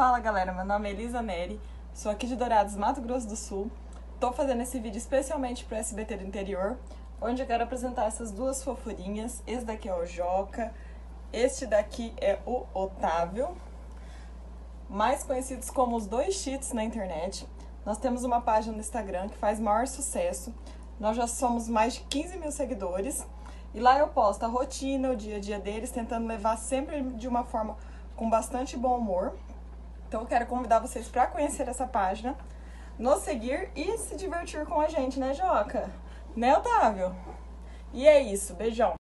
Fala galera, meu nome é Elisa Neri, sou aqui de Dourados, Mato Grosso do Sul. Tô fazendo esse vídeo especialmente pro SBT do interior, onde eu quero apresentar essas duas fofurinhas. Esse daqui é o Joca, este daqui é o Otávio, mais conhecidos como os dois cheats na internet. Nós temos uma página no Instagram que faz maior sucesso. Nós já somos mais de 15 mil seguidores. E lá eu posto a rotina, o dia a dia deles, tentando levar sempre de uma forma com bastante bom humor. Então eu quero convidar vocês para conhecer essa página, nos seguir e se divertir com a gente, né, Joca? Né, Otávio? E é isso, beijão!